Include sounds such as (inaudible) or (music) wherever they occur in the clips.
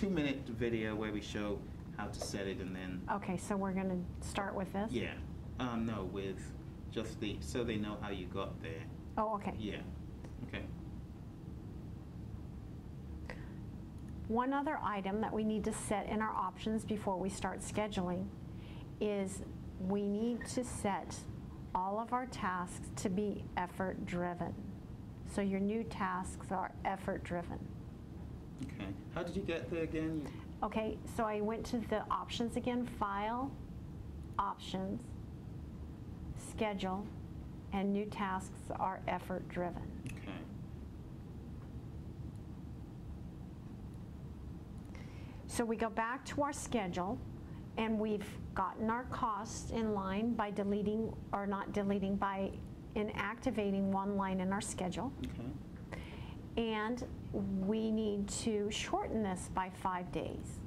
two-minute video where we show how to set it and then, Okay, so we're going to start with this? yeah. Um, no, with just the, so they know how you got there. Oh, okay. Yeah, okay. One other item that we need to set in our options before we start scheduling is we need to set all of our tasks to be effort-driven. So your new tasks are effort-driven. Okay. How did you get there again? You- Okay, so I went to the options again, File, Options, Schedule, and new tasks are effort-driven. Okay. So we go back to our schedule, and we've gotten our costs in line by deleting, or not deleting, by inactivating one line in our schedule. Okay. And we need to shorten this by five days.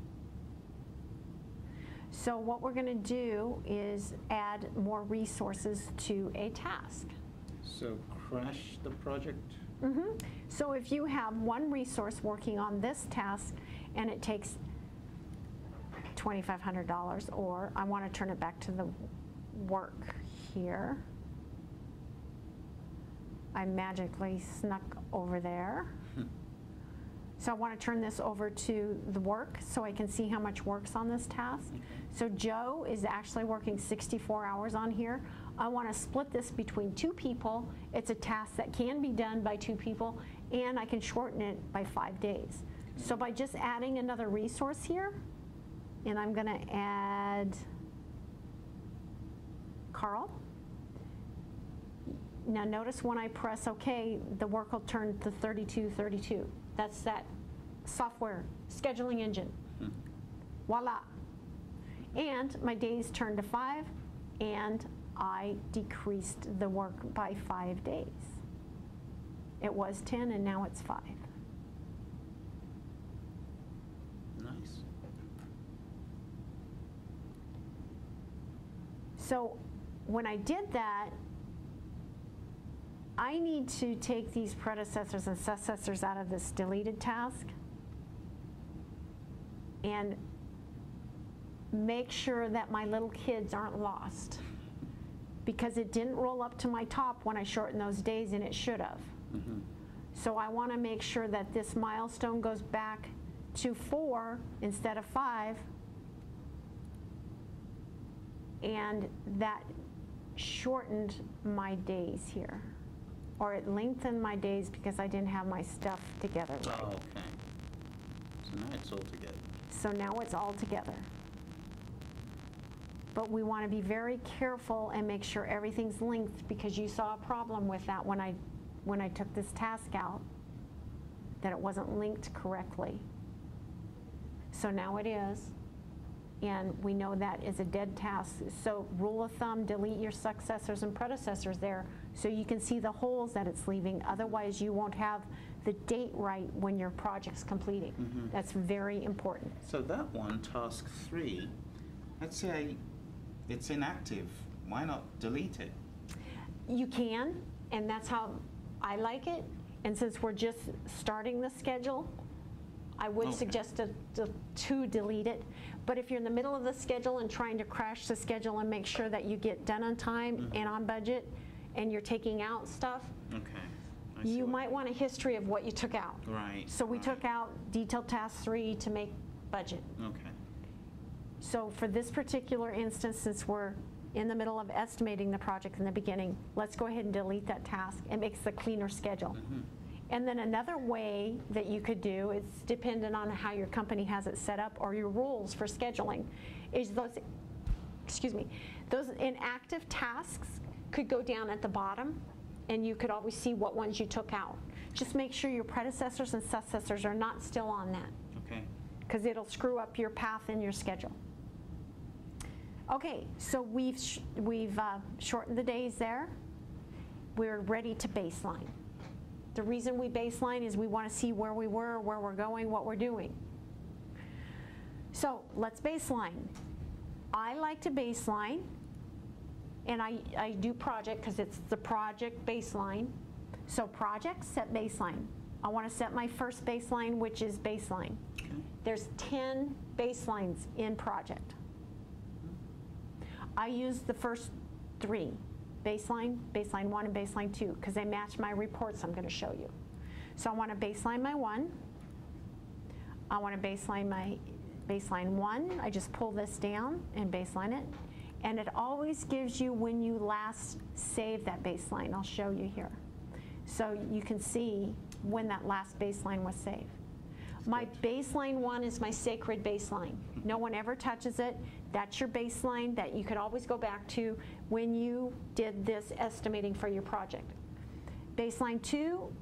So what we're going to do is add more resources to a task. So crash the project? Mhm. So if you have one resource working on this task and it takes $2,500, or I want to turn it back to the work here. I magically snuck over there. So I want to turn this over to the work so I can see how much works on this task. So Joe is actually working 64 hours on here. I want to split this between two people. It's a task that can be done by two people and I can shorten it by five days. So by just adding another resource here, and I'm going to add Carl. Now notice when I press OK, the work will turn to 3232. That's that software scheduling engine. Hmm. Voila. And my days turned to five, and I decreased the work by five days. It was 10, and now it's five. Nice. So when I did that, I need to take these predecessors and successors out of this deleted task and make sure that my little kids aren't lost. Because it didn't roll up to my top when I shortened those days and it should have. Mm-hmm. So I want to make sure that this milestone goes back to four instead of five. And that shortened my days here. Or it lengthened my days because I didn't have my stuff together right. Oh, okay. So now it's all together. So now it's all together. But we want to be very careful and make sure everything's linked because you saw a problem with that when I, when I took this task out, that it wasn't linked correctly. So now it is, and we know that is a dead task. So rule of thumb, delete your successors and predecessors there so you can see the holes that it's leaving. Otherwise, you won't have the date right when your project's completing. Mm-hmm. That's very important. So that one, task three, let's say it's inactive. Why not delete it? You can, and that's how I like it. And since we're just starting the schedule, I would Okay. suggest to, to, to delete it. But if you're in the middle of the schedule and trying to crash the schedule and make sure that you get done on time Mm-hmm. and on budget, and you're taking out stuff, Okay. You might want a history of what you took out. Right. So we right. took out detailed task three to make budget. Okay. So for this particular instance, since we're in the middle of estimating the project in the beginning, let's go ahead and delete that task. It makes a cleaner schedule. And then another way that you could do, it's dependent on how your company has it set up or your rules for scheduling, is those, excuse me, those inactive tasks could go down at the bottom and you could always see what ones you took out. Just make sure your predecessors and successors are not still on that Okay. because it'll screw up your path in your schedule. Okay, so we've, sh- we've uh, shortened the days there. We're ready to baseline. The reason we baseline is we want to see where we were, where we're going, what we're doing. So let's baseline. I like to baseline, and I, I do project because it's the project baseline. So project, set baseline. I want to set my first baseline, which is baseline. Okay. There's 10 baselines in project. I use the first three, baseline, baseline one, and baseline two, because they match my reports I'm going to show you. So I want to baseline my one. I want to baseline my baseline one. I just pull this down and baseline it. And it always gives you when you last saved that baseline. I'll show you here. So you can see when that last baseline was saved. My baseline one is my sacred baseline. No one ever touches it. That's your baseline that you could always go back to when you did this estimating for your project. Baseline two,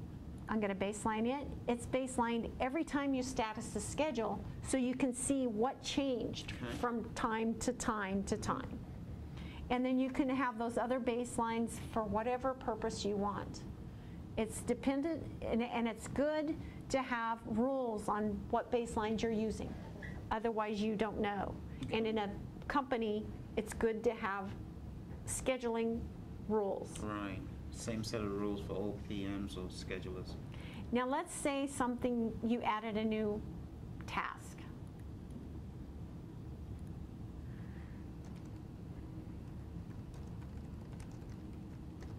I'm going to baseline it. It's baselined every time you status the schedule so you can see what changed from time to time to time. And then you can have those other baselines for whatever purpose you want. It's dependent, and, and it's good to have rules on what baselines you're using. Otherwise, you don't know. And in a company, it's good to have scheduling rules. Right. Same set of rules for all PMs or schedulers. Now, let's say something, you added a new task.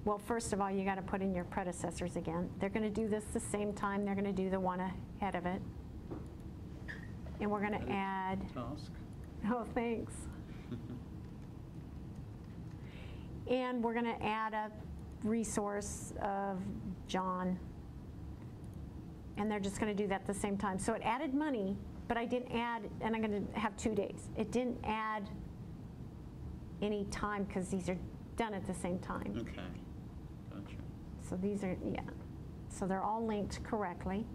Well, first of all, you got to put in your predecessors again. They're going to do this the same time, they're going to do the one ahead of it. And we're going to add, Task. (laughs) oh, thanks. And we're going to add a resource of John. And they're just going to do that at the same time. So it added money, but I didn't add, and I'm going to have two days. It didn't add any time because these are done at the same time. Okay. Gotcha. So these are, yeah. So they're all linked correctly.